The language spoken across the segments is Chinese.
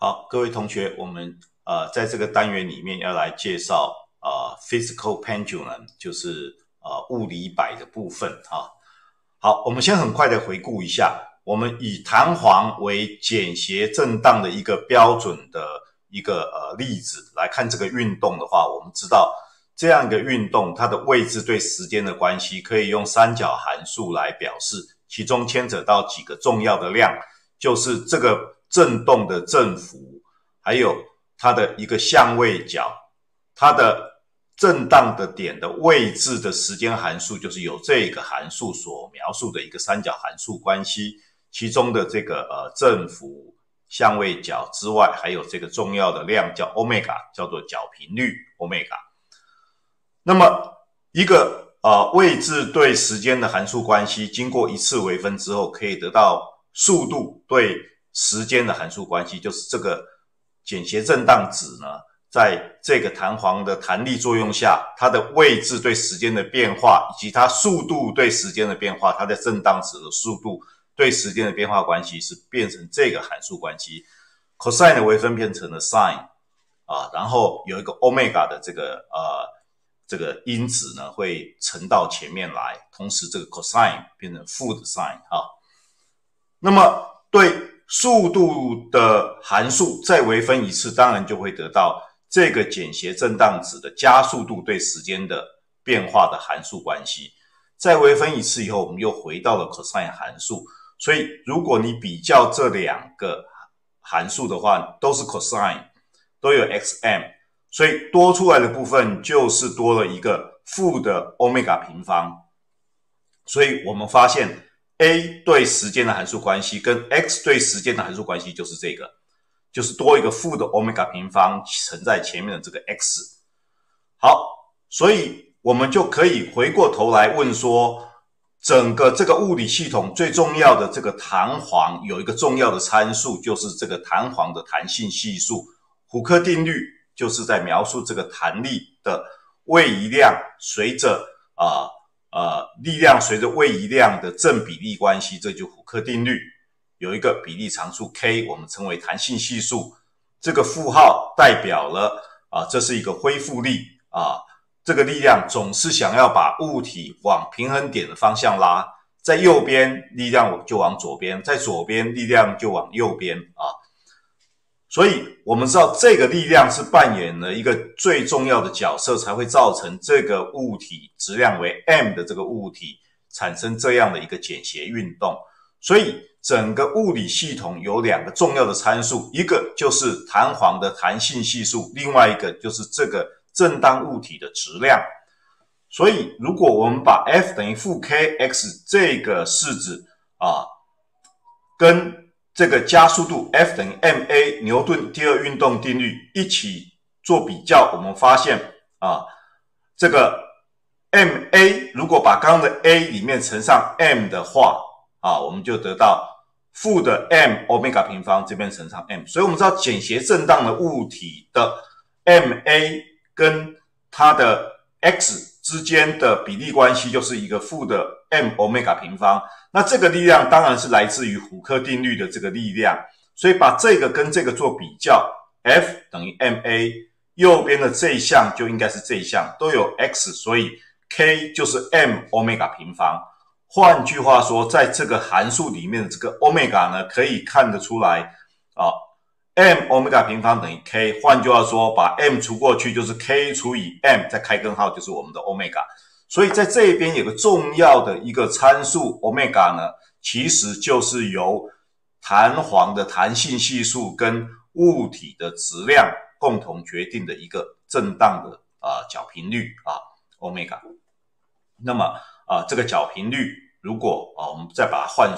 好，各位同学，我们呃在这个单元里面要来介绍呃 physical pendulum，就是呃物理摆的部分哈。好，我们先很快的回顾一下，我们以弹簧为简谐震荡的一个标准的一个呃例子来看这个运动的话，我们知道这样一个运动它的位置对时间的关系可以用三角函数来表示，其中牵扯到几个重要的量，就是这个。振动的振幅，还有它的一个相位角，它的震荡的点的位置的时间函数，就是由这个函数所描述的一个三角函数关系。其中的这个呃振幅、相位角之外，还有这个重要的量叫欧米伽，叫做角频率欧米伽。那么一个呃位置对时间的函数关系，经过一次微分之后，可以得到速度对。时间的函数关系就是这个简谐振荡子呢，在这个弹簧的弹力作用下，它的位置对时间的变化，以及它速度对时间的变化，它的振荡子的速度对时间的变化关系是变成这个函数关系。cosine 的微分变成了 sin 啊，然后有一个 omega 的这个呃这个因子呢会乘到前面来，同时这个 cosine 变成负的 sin 啊，那么对。速度的函数再微分一次，当然就会得到这个简谐振荡子的加速度对时间的变化的函数关系。再微分一次以后，我们又回到了 cosine 函数。所以，如果你比较这两个函数的话，都是 cosine，都有 xm，所以多出来的部分就是多了一个负的 omega 平方。所以我们发现。A 对时间的函数关系跟 x 对时间的函数关系就是这个，就是多一个负的欧米伽平方乘在前面的这个 x。好，所以我们就可以回过头来问说，整个这个物理系统最重要的这个弹簧有一个重要的参数，就是这个弹簧的弹性系数。胡克定律就是在描述这个弹力的位移量随着啊。呃力量随着位移量的正比例关系，这就胡克定律。有一个比例常数 k，我们称为弹性系数。这个负号代表了啊，这是一个恢复力啊。这个力量总是想要把物体往平衡点的方向拉，在右边力量就往左边，在左边力量就往右边啊。所以，我们知道这个力量是扮演了一个最重要的角色，才会造成这个物体质量为 m 的这个物体产生这样的一个简谐运动。所以，整个物理系统有两个重要的参数，一个就是弹簧的弹性系数，另外一个就是这个正当物体的质量。所以，如果我们把 F 等于负 kx 这个式子啊，跟这个加速度 F 等于 ma 牛顿第二运动定律一起做比较，我们发现啊，这个 ma 如果把刚刚的 a 里面乘上 m 的话啊，我们就得到负的 m omega 平方这边乘上 m，所以我们知道简谐振荡的物体的 ma 跟它的 x 之间的比例关系就是一个负的 m omega 平方。那这个力量当然是来自于胡克定律的这个力量，所以把这个跟这个做比较，F 等于 ma，右边的这一项就应该是这一项都有 x，所以 k 就是 m 欧米伽平方。换句话说，在这个函数里面的这个欧米伽呢，可以看得出来啊，m 欧米伽平方等于 k。换句话说，把 m 除过去就是 k 除以 m，再开根号就是我们的欧米伽。所以在这一边有个重要的一个参数，omega 呢，其实就是由弹簧的弹性系数跟物体的质量共同决定的一个震荡的啊角频率啊，omega。那么啊，这个角频率如果啊，我们再把它换，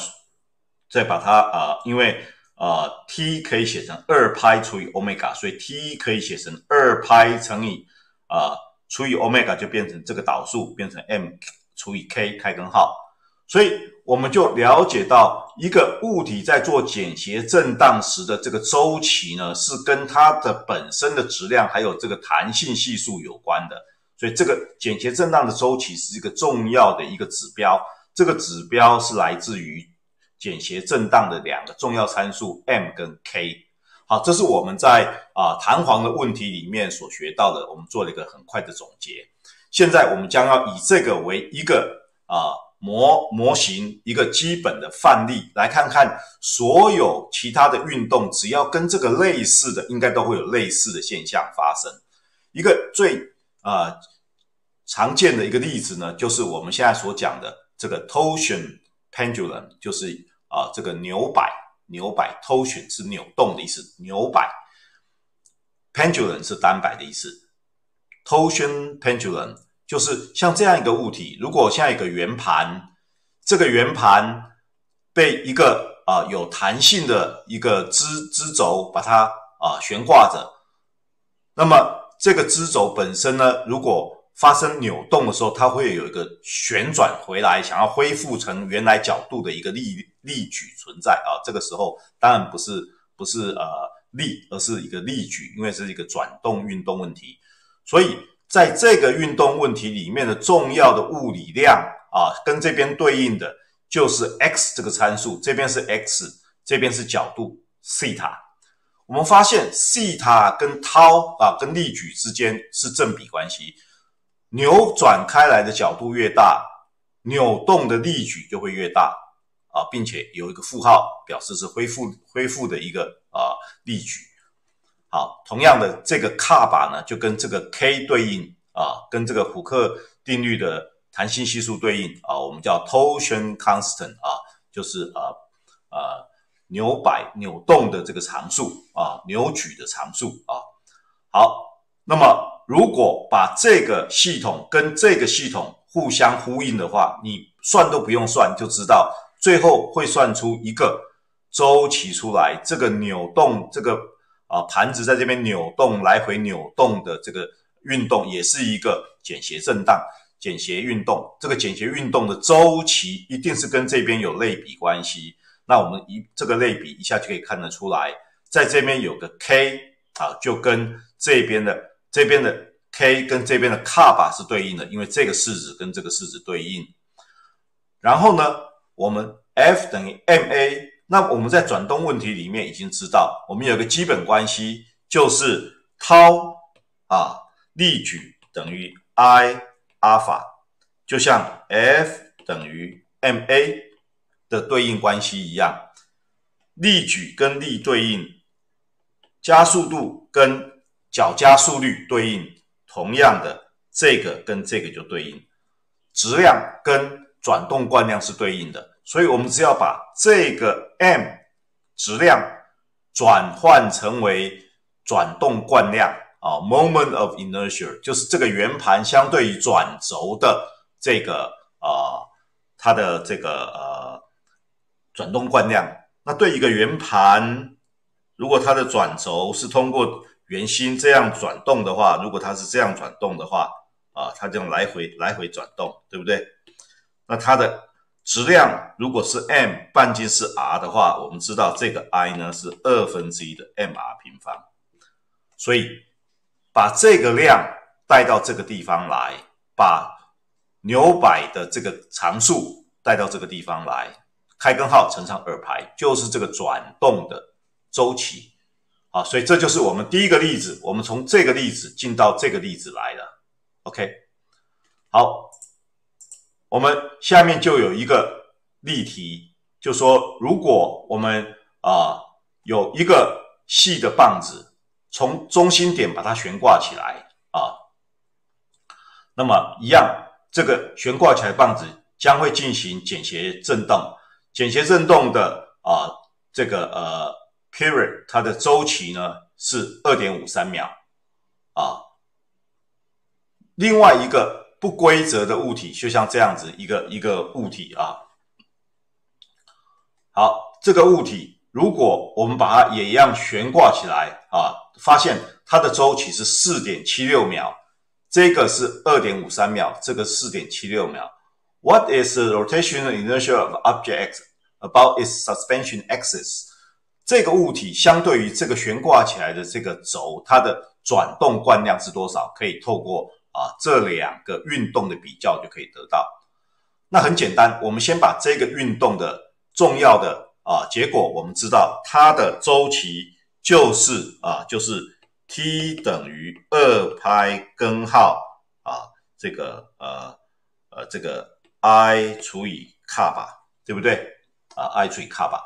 再把它啊，因为啊 t 可以写成二派除以 omega，所以 t 可以写成二派乘以啊。除以 omega 就变成这个导数，变成 m 除以 k 开根号，所以我们就了解到一个物体在做简谐震荡时的这个周期呢，是跟它的本身的质量还有这个弹性系数有关的。所以这个简谐震荡的周期是一个重要的一个指标，这个指标是来自于简谐震荡的两个重要参数 m 跟 k。好，这是我们在啊弹簧的问题里面所学到的，我们做了一个很快的总结。现在我们将要以这个为一个啊模模型，一个基本的范例，来看看所有其他的运动，只要跟这个类似的，应该都会有类似的现象发生。一个最啊常见的一个例子呢，就是我们现在所讲的这个 torsion pendulum，就是啊这个扭摆。扭摆 torsion 是扭动的意思，扭摆 pendulum 是单摆的意思。torsion pendulum 就是像这样一个物体，如果像一个圆盘，这个圆盘被一个啊有弹性的一个支支轴把它啊悬挂着，那么这个支轴本身呢，如果发生扭动的时候，它会有一个旋转回来，想要恢复成原来角度的一个力。力矩存在啊，这个时候当然不是不是呃力，而是一个力矩，因为是一个转动运动问题。所以在这个运动问题里面的重要的物理量啊，跟这边对应的就是 x 这个参数，这边是 x，这边是角度西塔。我们发现西塔跟 tau 啊跟力矩之间是正比关系，扭转开来的角度越大，扭动的力矩就会越大。啊，并且有一个负号表示是恢复恢复的一个啊力矩。好，同样的这个卡把呢，就跟这个 K 对应啊，跟这个虎克定律的弹性系数对应啊，我们叫 torsion constant 啊，就是啊啊扭摆扭动的这个常数啊，扭矩的常数啊。好，那么如果把这个系统跟这个系统互相呼应的话，你算都不用算就知道。最后会算出一个周期出来，这个扭动，这个啊盘子在这边扭动，来回扭动的这个运动，也是一个简谐震荡、简谐运动。这个简谐运动的周期一定是跟这边有类比关系。那我们一这个类比一下就可以看得出来，在这边有个 K 啊，就跟这边的这边的 K 跟这边的卡巴是对应的，因为这个式子跟这个式子对应。然后呢？我们 F 等于 ma，那我们在转动问题里面已经知道，我们有个基本关系，就是套啊力矩等于 I 阿尔法，就像 F 等于 ma 的对应关系一样，力矩跟力对应，加速度跟角加速率对应，同样的这个跟这个就对应，质量跟转动惯量是对应的。所以，我们只要把这个 m 质量转换成为转动惯量啊，moment of inertia，就是这个圆盘相对于转轴的这个啊，它的这个呃转动惯量。那对一个圆盘，如果它的转轴是通过圆心这样转动的话，如果它是这样转动的话啊，它这样来回来回转动，对不对？那它的质量如果是 m 半径是 r 的话，我们知道这个 I 呢是二分之一的 mr 平方，所以把这个量带到这个地方来，把牛摆的这个常数带到这个地方来，开根号乘上二派，就是这个转动的周期。好，所以这就是我们第一个例子，我们从这个例子进到这个例子来了。OK，好。我们下面就有一个例题，就说如果我们啊有一个细的棒子，从中心点把它悬挂起来啊，那么一样，这个悬挂起来棒子将会进行简谐振动，简谐振动的啊这个呃 period 它的周期呢是二点五三秒啊，另外一个。不规则的物体就像这样子一个一个物体啊。好，这个物体如果我们把它也一样悬挂起来啊，发现它的周期是四点七六秒，这个是二点五三秒，这个四点七六秒。What is the rotational inertia of object about its suspension axis？这个物体相对于这个悬挂起来的这个轴，它的转动惯量是多少？可以透过。啊，这两个运动的比较就可以得到。那很简单，我们先把这个运动的重要的啊结果，我们知道它的周期就是啊，就是 T 等于二拍根号啊，这个呃呃这个 I 除以卡吧，对不对啊？I 除以卡吧，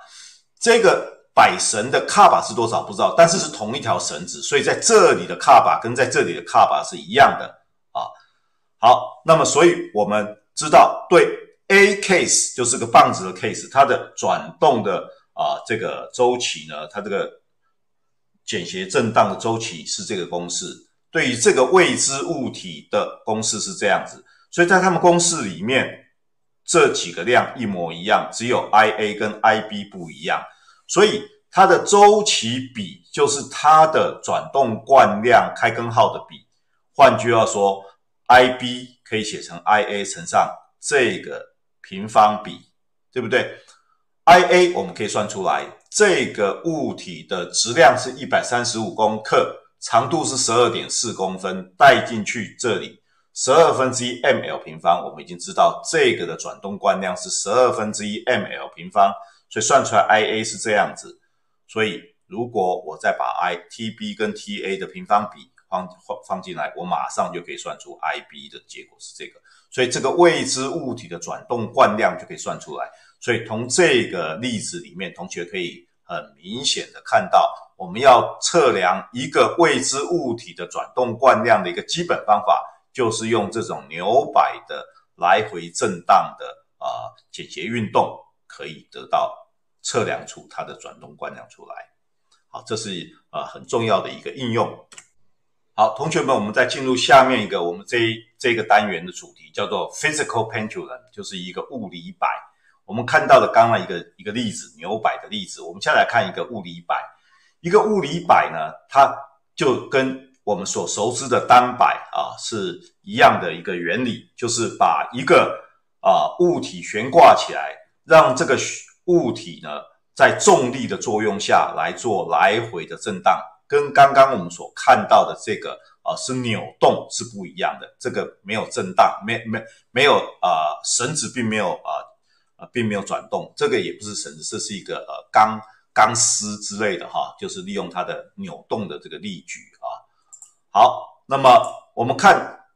这个摆绳的卡巴是多少不知道，但是是同一条绳子，所以在这里的卡巴跟在这里的卡巴是一样的啊。好，那么所以我们知道对。A case 就是个棒子的 case，它的转动的啊这个周期呢，它这个简谐震荡的周期是这个公式。对于这个未知物体的公式是这样子，所以在他们公式里面这几个量一模一样，只有 I A 跟 I B 不一样，所以它的周期比就是它的转动惯量开根号的比。换句话说，I B 可以写成 I A 乘上这个。平方比，对不对？I A 我们可以算出来，这个物体的质量是一百三十五公克，长度是十二点四公分，带进去这里十二分之一 m l 平方，我们已经知道这个的转动惯量是十二分之一 m l 平方，所以算出来 I A 是这样子。所以如果我再把 I T B 跟 T A 的平方比放放放进来，我马上就可以算出 I B 的结果是这个。所以这个未知物体的转动惯量就可以算出来。所以从这个例子里面，同学可以很明显的看到，我们要测量一个未知物体的转动惯量的一个基本方法，就是用这种扭摆的来回震荡的啊简谐运动，可以得到测量出它的转动惯量出来。好，这是啊很重要的一个应用。好，同学们，我们再进入下面一个我们这这个单元的主题，叫做 physical pendulum，就是一个物理摆。我们看到的刚刚一个一个例子，扭摆的例子。我们现在来看一个物理摆。一个物理摆呢，它就跟我们所熟知的单摆啊是一样的一个原理，就是把一个啊物体悬挂起来，让这个物体呢在重力的作用下来做来回的震荡。跟刚刚我们所看到的这个啊是扭动是不一样的，这个没有震荡，没没没有啊绳子并没有啊啊并没有转动，这个也不是绳子，这是一个呃钢钢丝之类的哈，就是利用它的扭动的这个力矩啊。好，那么我们看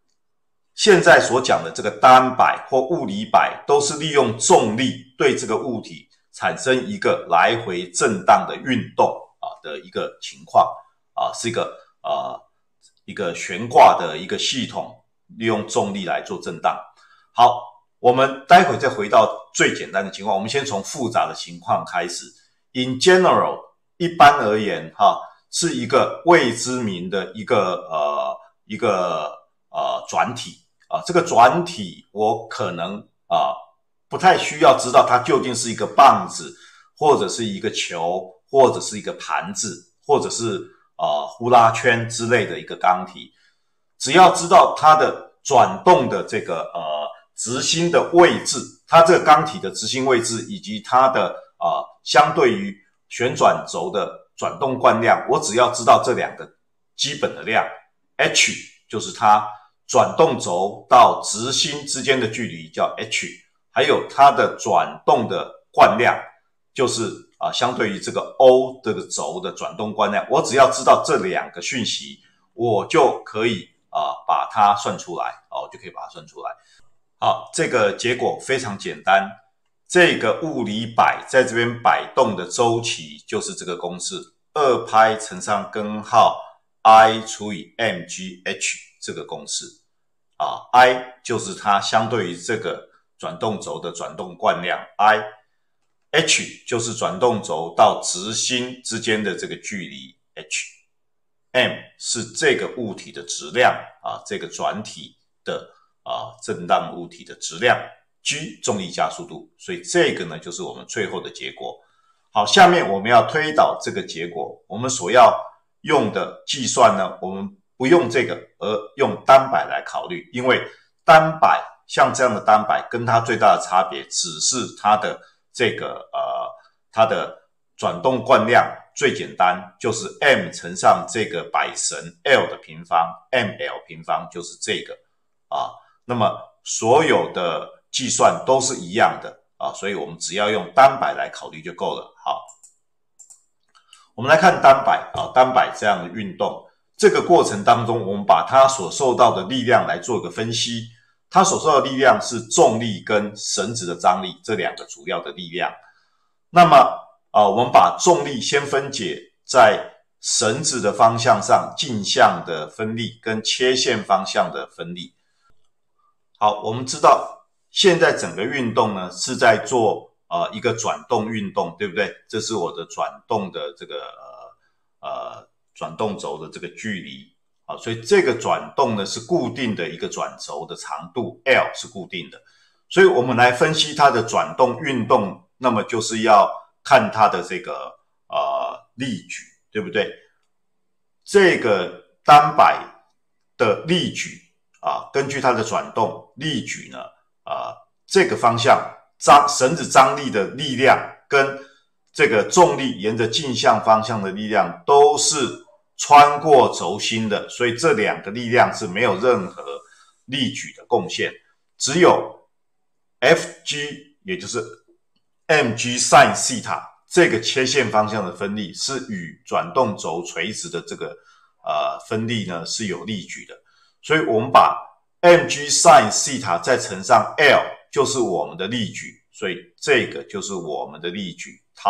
现在所讲的这个单摆或物理摆，都是利用重力对这个物体产生一个来回震荡的运动啊。的一个情况啊，是一个呃一个悬挂的一个系统，利用重力来做震荡。好，我们待会再回到最简单的情况，我们先从复杂的情况开始。In general，一般而言，哈，是一个未知名的一个呃一个呃转体啊，这个转体我可能啊不太需要知道它究竟是一个棒子或者是一个球。或者是一个盘子，或者是呃呼啦圈之类的一个钢体，只要知道它的转动的这个呃直心的位置，它这个钢体的直心位置以及它的呃相对于旋转轴的转动惯量，我只要知道这两个基本的量，h 就是它转动轴到直心之间的距离叫 h，还有它的转动的惯量就是。啊，相对于这个 O 这个轴的转动惯量，我只要知道这两个讯息，我就可以啊把它算出来，哦，就可以把它算出来。好，这个结果非常简单，这个物理摆在这边摆动的周期就是这个公式：二拍乘上根号 I 除以 mgh 这个公式。啊，I 就是它相对于这个转动轴的转动惯量 I。h 就是转动轴到直心之间的这个距离，h，m 是这个物体的质量啊，这个转体的啊震荡物体的质量，g 重力加速度，所以这个呢就是我们最后的结果。好，下面我们要推导这个结果，我们所要用的计算呢，我们不用这个，而用单摆来考虑，因为单摆像这样的单摆跟它最大的差别只是它的。这个呃，它的转动惯量最简单，就是 m 乘上这个摆绳 L 的平方，mL 平方就是这个啊。那么所有的计算都是一样的啊，所以我们只要用单摆来考虑就够了。好，我们来看单摆啊，单摆这样的运动，这个过程当中，我们把它所受到的力量来做一个分析。它所受的力量是重力跟绳子的张力这两个主要的力量。那么啊，我们把重力先分解在绳子的方向上径向的分力跟切线方向的分力。好，我们知道现在整个运动呢是在做呃一个转动运动，对不对？这是我的转动的这个呃呃转动轴的这个距离啊，所以这个转动呢是固定的一个转轴的长度 L 是固定的，所以我们来分析它的转动运动，那么就是要看它的这个呃力矩，对不对？这个单摆的力矩。啊，根据它的转动力矩呢，啊，这个方向张绳子张力的力量跟这个重力沿着镜像方向的力量都是穿过轴心的，所以这两个力量是没有任何力矩的贡献，只有 Fg 也就是 mg sin 西塔这个切线方向的分力是与转动轴垂直的这个呃分力呢是有力矩的。所以我们把 mg sin 西塔再乘上 L，就是我们的力矩，所以这个就是我们的力矩 τ。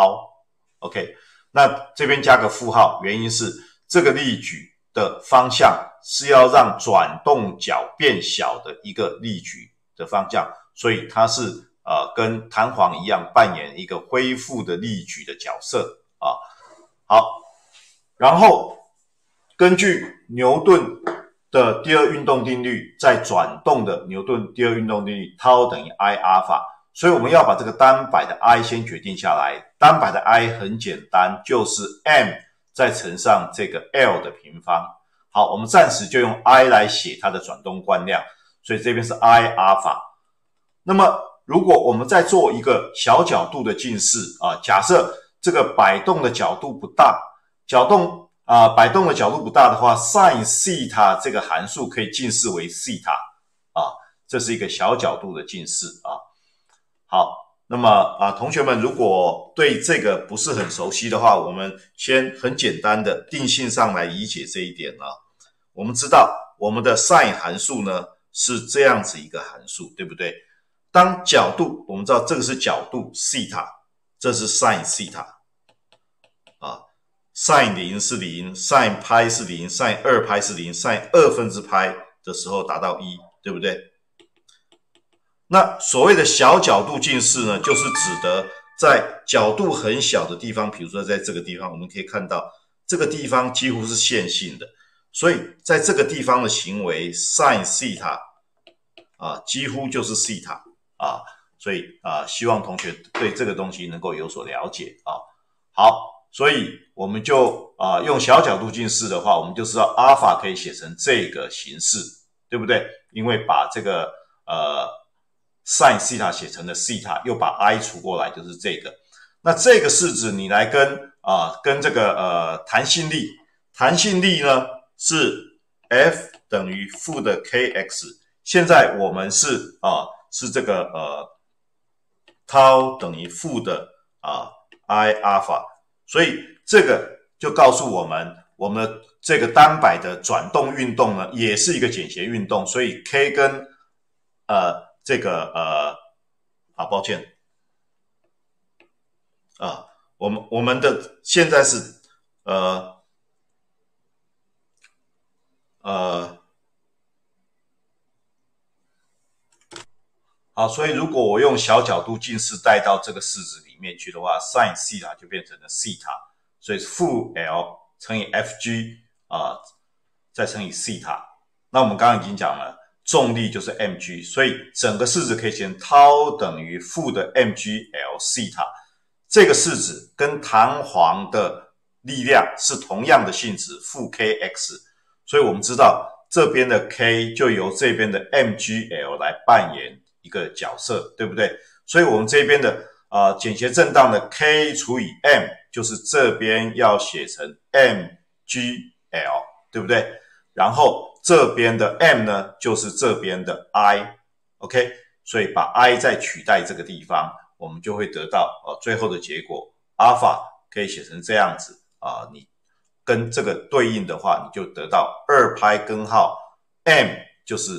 OK，那这边加个负号，原因是这个力矩的方向是要让转动角变小的一个力矩的方向，所以它是呃跟弹簧一样扮演一个恢复的力矩的角色啊。好，然后根据牛顿。的第二运动定律在转动的牛顿第二运动定律 τ 等于 i 阿尔法，所以我们要把这个单摆的 i 先决定下来。单摆的 i 很简单，就是 m 再乘上这个 l 的平方。好，我们暂时就用 i 来写它的转动惯量，所以这边是 i 阿尔法。那么如果我们再做一个小角度的近视啊，假设这个摆动的角度不大，角动。啊，摆动的角度不大的话，sin 西塔这个函数可以近似为西塔啊，这是一个小角度的近似啊。好，那么啊，同学们如果对这个不是很熟悉的话，我们先很简单的定性上来理解这一点啊。我们知道我们的 sin 函数呢是这样子一个函数，对不对？当角度，我们知道这个是角度西塔，这是 sin 西塔啊。sin 零是零，sin 派是零，sin 二派是零，sin 二分之派的时候达到一，对不对？那所谓的小角度近视呢，就是指的在角度很小的地方，比如说在这个地方，我们可以看到这个地方几乎是线性的，所以在这个地方的行为 sin 西塔啊，几乎就是西塔啊，所以啊，希望同学对这个东西能够有所了解啊。好。所以我们就啊用小角度近视的话，我们就知道阿尔法可以写成这个形式，对不对？因为把这个呃 sin 西塔写成了西塔，又把 i 除过来就是这个。那这个式子你来跟啊跟这个呃弹性力，弹性力呢是 F 等于负的 kx。现在我们是啊是这个呃 τ 等于负的啊 i 阿尔法。所以这个就告诉我们，我们这个单摆的转动运动呢，也是一个简谐运动。所以 k 跟呃这个呃，好抱歉啊，我们我们的现在是呃呃好，所以如果我用小角度近视带到这个式子里。面去的话，sin 西塔就变成了西塔，所以负 L 乘以 Fg 啊，再乘以西塔。那我们刚刚已经讲了，重力就是 mg，所以整个式子可以写成 τ 等于负的 mgL 西塔。这个式子跟弹簧的力量是同样的性质，负 kx。所以我们知道这边的 k 就由这边的 mgL 来扮演一个角色，对不对？所以我们这边的。啊，简谐震荡的 k 除以 m 就是这边要写成 mgL，对不对？然后这边的 m 呢，就是这边的 i，OK？所以把 i 再取代这个地方，我们就会得到呃最后的结果，阿尔法可以写成这样子啊，你跟这个对应的话，你就得到二拍根号。M 就是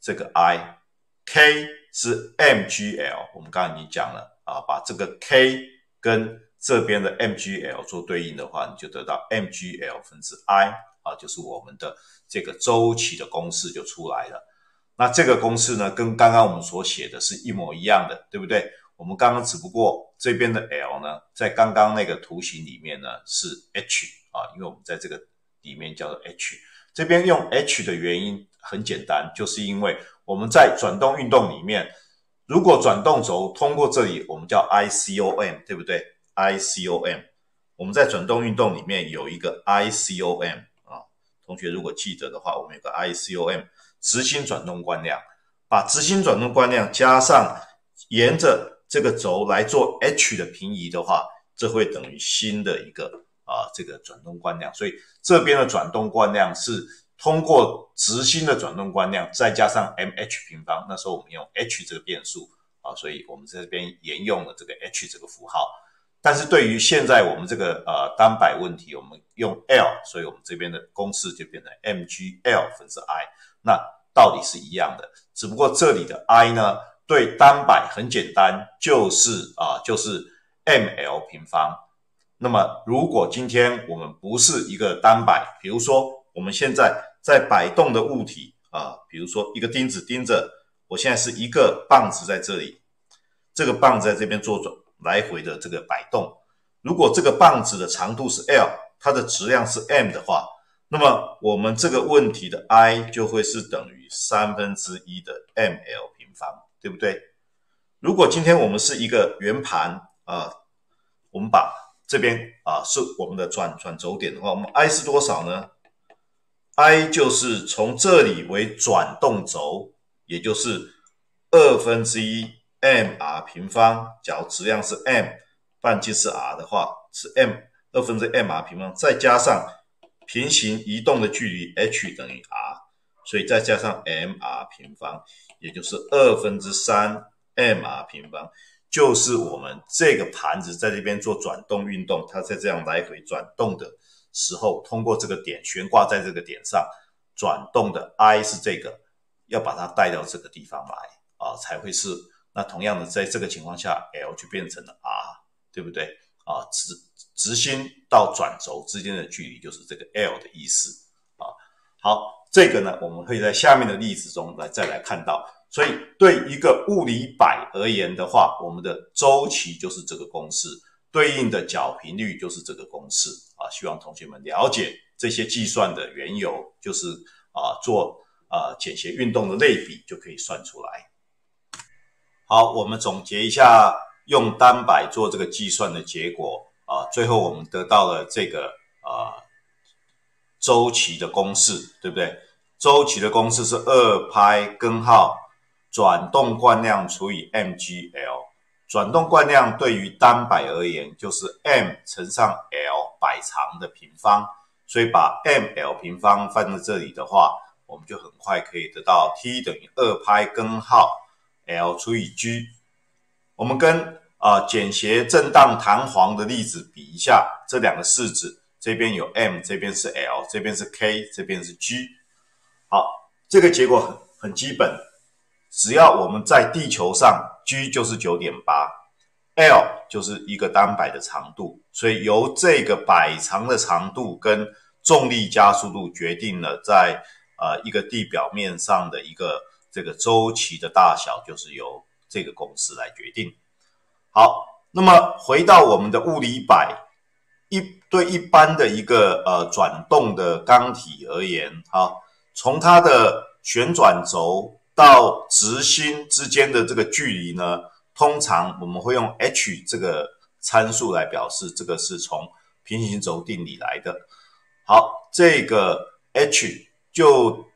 这个 i，k 是 mgl，我们刚刚已经讲了啊，把这个 k 跟这边的 mgl 做对应的话，你就得到 mgl 分之 i 啊，就是我们的这个周期的公式就出来了。那这个公式呢，跟刚刚我们所写的是一模一样的，对不对？我们刚刚只不过这边的 L 呢，在刚刚那个图形里面呢是 H 啊，因为我们在这个里面叫做 H。这边用 H 的原因很简单，就是因为我们在转动运动里面，如果转动轴通过这里，我们叫 ICOM，对不对？ICOM，我们在转动运动里面有一个 ICOM，同学如果记得的话，我们有个 ICOM。直心转动惯量，把直心转动惯量加上沿着这个轴来做 h 的平移的话，这会等于新的一个啊这个转动惯量。所以这边的转动惯量是通过直心的转动惯量再加上 mh 平方。那时候我们用 h 这个变数啊，所以我们这边沿用了这个 h 这个符号。但是对于现在我们这个呃单摆问题，我们用 l，所以我们这边的公式就变成 mgl 分之 i。那道理是一样的，只不过这里的 i 呢，对单摆很简单，就是啊，就是 ml 平方。那么如果今天我们不是一个单摆，比如说我们现在在摆动的物体啊，比如说一个钉子钉着，我现在是一个棒子在这里，这个棒子在这边做转来回的这个摆动。如果这个棒子的长度是 l，它的质量是 m 的话。那么我们这个问题的 i 就会是等于三分之一的 ml 平方，对不对？如果今天我们是一个圆盘啊，我们把这边啊是我们的转转轴点的话，我们 i 是多少呢？i 就是从这里为转动轴，也就是二分之一 mr 平方，假如质量是 m，半径是 r 的话，是 m 二分之 mr 平方，再加上。平行移动的距离 h 等于 r，所以再加上 mr 平方，也就是二分之三 mr 平方，就是我们这个盘子在这边做转动运动，它在这样来回转动的时候，通过这个点悬挂在这个点上转动的 i 是这个，要把它带到这个地方来啊，才会是那同样的，在这个情况下 l 就变成了 r，对不对啊？直。直心到转轴之间的距离就是这个 L 的意思啊。好，这个呢，我们会在下面的例子中来再来看到。所以，对一个物理摆而言的话，我们的周期就是这个公式，对应的角频率就是这个公式啊。希望同学们了解这些计算的缘由，就是啊，做啊简谐运动的类比就可以算出来。好，我们总结一下用单摆做这个计算的结果。啊，最后我们得到了这个啊周期的公式，对不对？周期的公式是二拍根号转动惯量除以 mgl。转动惯量对于单摆而言就是 m 乘上 l 摆长的平方，所以把 ml 平方放在这里的话，我们就很快可以得到 T 等于二拍根号 l 除以 g。我们跟啊，简谐震荡弹簧的例子比一下，这两个式子，这边有 m，这边是 l，这边是 k，这边是 g。好，这个结果很很基本，只要我们在地球上，g 就是九点八，l 就是一个单摆的长度，所以由这个摆长的长度跟重力加速度决定了在呃一个地表面上的一个这个周期的大小，就是由这个公式来决定。好，那么回到我们的物理摆，一对一般的一个呃转动的钢体而言，哈，从它的旋转轴到直心之间的这个距离呢，通常我们会用 h 这个参数来表示，这个是从平行轴定理来的。好，这个 h 就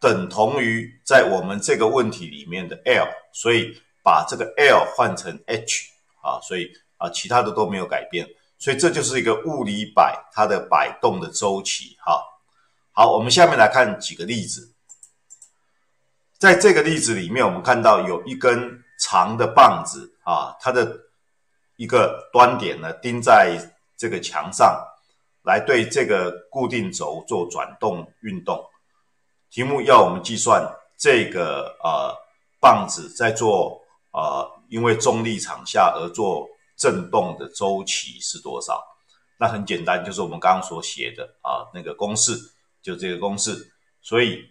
等同于在我们这个问题里面的 l，所以把这个 l 换成 h。啊，所以啊，其他的都没有改变，所以这就是一个物理摆它的摆动的周期。哈，好，我们下面来看几个例子。在这个例子里面，我们看到有一根长的棒子啊，它的一个端点呢钉在这个墙上，来对这个固定轴做转动运动。题目要我们计算这个呃棒子在做呃因为重力场下而做震动的周期是多少？那很简单，就是我们刚刚所写的啊那个公式，就这个公式。所以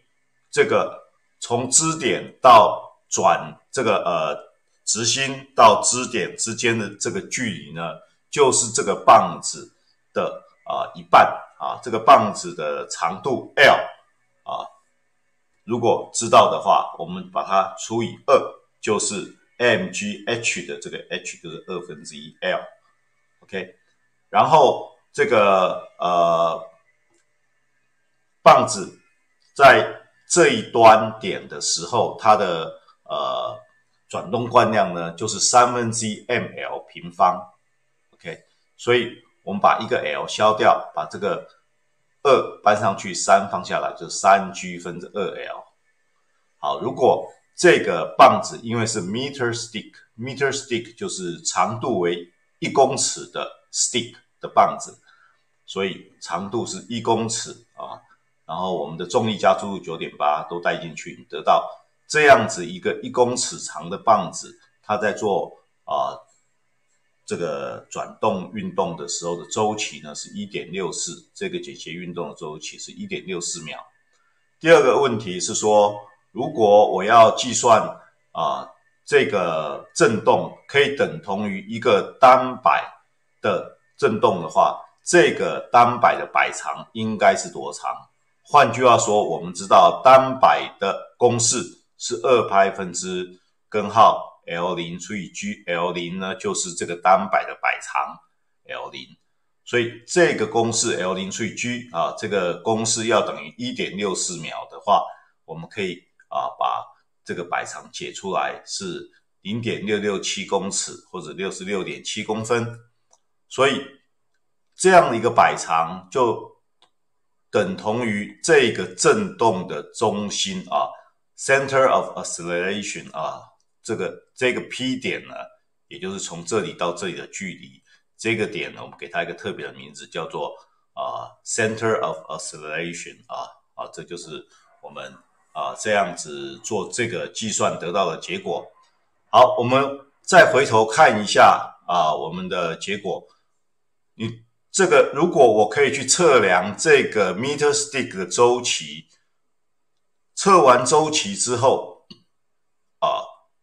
这个从支点到转这个呃直心到支点之间的这个距离呢，就是这个棒子的啊一半啊，这个棒子的长度 L，如果知道的话，我们把它除以二，就是 mgh 的这个 h 就是二分之一 L，OK，然后这个呃棒子。在这一端点的时候，它的呃转动惯量呢，就是三分之一 mL 平方，OK，所以我们把一个 L 消掉，把这个二搬上去，三放下来，就三 G 分之二 L。好，如果这个棒子因为是 meter stick，meter stick 就是长度为一公尺的 stick 的棒子，所以长度是一公尺啊。然后我们的重力加速度九点八都带进去，得到这样子一个一公尺长的棒子，它在做啊这个转动运动的时候的周期呢是一点六四，这个简谐运动的周期是一点六四秒。第二个问题是说，如果我要计算啊这个振动可以等同于一个单摆的振动的话，这个单摆的摆长应该是多长？换句话说，我们知道单摆的公式是二派分之根号 L 零除以 G，L 零呢就是这个单摆的摆长 L 零，所以这个公式 L 零除以 G 啊，这个公式要等于一点六四秒的话，我们可以啊把这个摆长解出来是零点六六七公尺或者六十六点七公分，所以这样的一个摆长就。等同于这个振动的中心啊，center of acceleration 啊，这个这个 P 点呢，也就是从这里到这里的距离，这个点呢，我们给它一个特别的名字，叫做啊 center of acceleration 啊啊，这就是我们啊这样子做这个计算得到的结果。好，我们再回头看一下啊我们的结果，你。这个如果我可以去测量这个 meter stick 的周期，测完周期之后，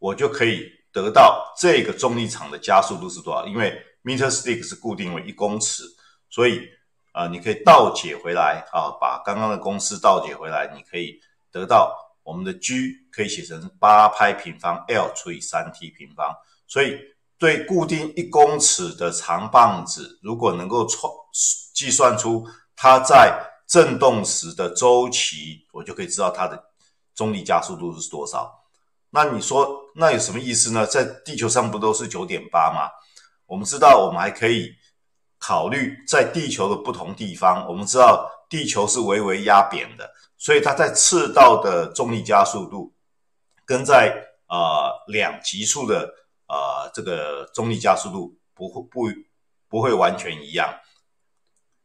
我就可以得到这个重力场的加速度是多少？因为 meter stick 是固定为一公尺，所以啊，你可以倒解回来啊，把刚刚的公式倒解回来，你可以得到我们的 G 可以写成八拍平方 L 除以三 T 平方，所以。对固定一公尺的长棒子，如果能够算计算出它在振动时的周期，我就可以知道它的重力加速度是多少。那你说那有什么意思呢？在地球上不都是九点八吗？我们知道，我们还可以考虑在地球的不同地方。我们知道地球是微微压扁的，所以它在赤道的重力加速度跟在呃两极处的。啊，这个重力加速度不会不不会完全一样，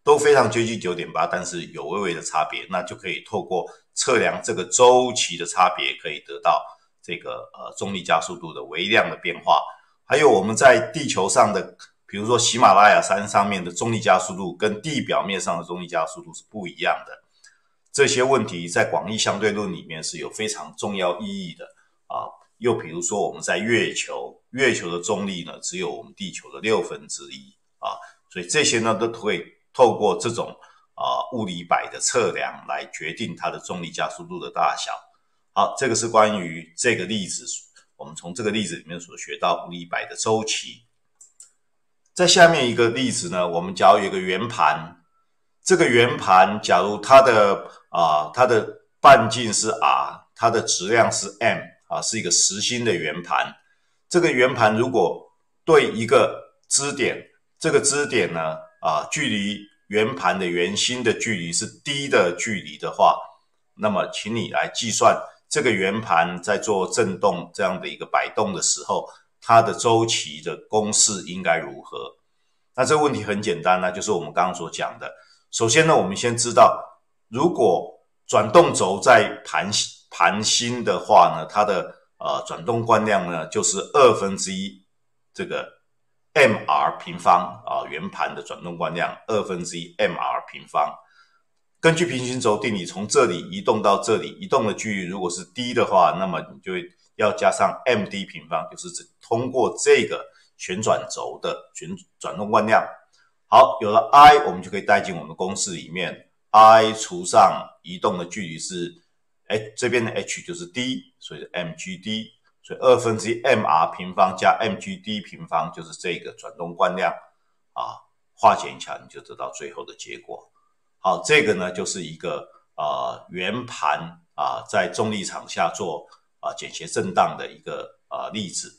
都非常接近九点八，但是有微微的差别，那就可以透过测量这个周期的差别，可以得到这个呃重力加速度的微量的变化。还有我们在地球上的，比如说喜马拉雅山上面的重力加速度，跟地表面上的重力加速度是不一样的。这些问题在广义相对论里面是有非常重要意义的啊。又比如说我们在月球。月球的重力呢，只有我们地球的六分之一啊，所以这些呢都会透过这种啊物理摆的测量来决定它的重力加速度的大小。好，这个是关于这个例子，我们从这个例子里面所学到物理摆的周期。在下面一个例子呢，我们假如有一个圆盘，这个圆盘假如它的啊它的半径是 r，它的质量是 m 啊，是一个实心的圆盘。这个圆盘如果对一个支点，这个支点呢，啊，距离圆盘的圆心的距离是 d 的距离的话，那么请你来计算这个圆盘在做振动这样的一个摆动的时候，它的周期的公式应该如何？那这个问题很简单呢，就是我们刚刚所讲的，首先呢，我们先知道，如果转动轴在盘盘心的话呢，它的呃转动惯量呢就是二分之一这个 mR 平方啊，圆盘的转动惯量二分之一 mR 平方。根据平行轴定理，从这里移动到这里，移动的距离如果是 d 的话，那么你就要加上 md 平方，就是指通过这个旋转轴的旋转动惯量。好，有了 i，我们就可以带进我们公式里面。i 除上移动的距离是，哎，这边的 h 就是 d，所以 mgd，所以二分之一 mr 平方加 mgd 平方就是这个转动惯量啊，化简一下你就得到最后的结果。好，这个呢就是一个啊圆盘啊，在重力场下做啊简谐震荡的一个啊例子。